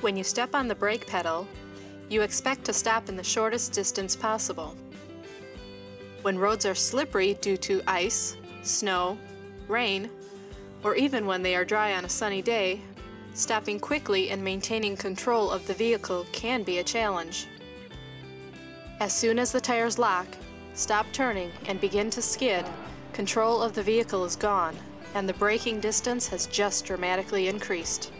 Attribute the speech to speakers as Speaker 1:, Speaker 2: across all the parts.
Speaker 1: When you step on the brake pedal, you expect to stop in the shortest distance possible. When roads are slippery due to ice, snow, rain, or even when they are dry on a sunny day, stopping quickly and maintaining control of the vehicle can be a challenge. As soon as the tires lock, stop turning and begin to skid, control of the vehicle is gone and the braking distance has just dramatically increased.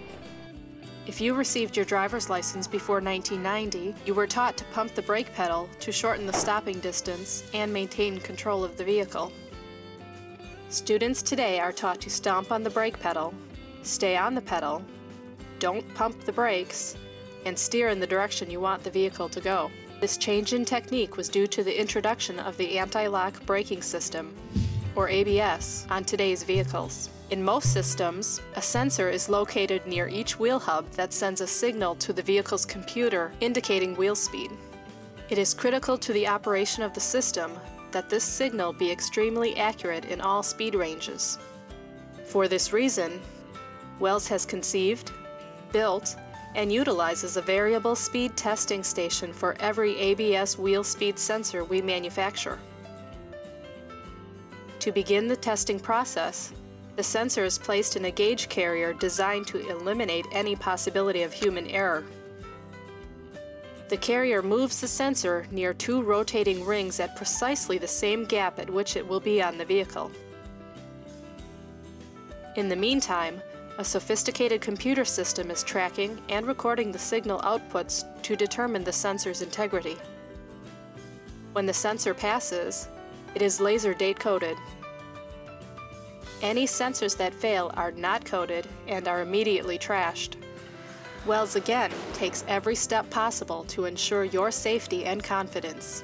Speaker 1: If you received your driver's license before 1990, you were taught to pump the brake pedal to shorten the stopping distance and maintain control of the vehicle. Students today are taught to stomp on the brake pedal, stay on the pedal, don't pump the brakes, and steer in the direction you want the vehicle to go. This change in technique was due to the introduction of the anti-lock braking system, or ABS, on today's vehicles. In most systems, a sensor is located near each wheel hub that sends a signal to the vehicle's computer indicating wheel speed. It is critical to the operation of the system that this signal be extremely accurate in all speed ranges. For this reason, Wells has conceived, built, and utilizes a variable speed testing station for every ABS wheel speed sensor we manufacture. To begin the testing process, the sensor is placed in a gauge carrier designed to eliminate any possibility of human error. The carrier moves the sensor near two rotating rings at precisely the same gap at which it will be on the vehicle. In the meantime, a sophisticated computer system is tracking and recording the signal outputs to determine the sensor's integrity. When the sensor passes, it is laser date coded. Any sensors that fail are not coded and are immediately trashed. Wells again takes every step possible to ensure your safety and confidence.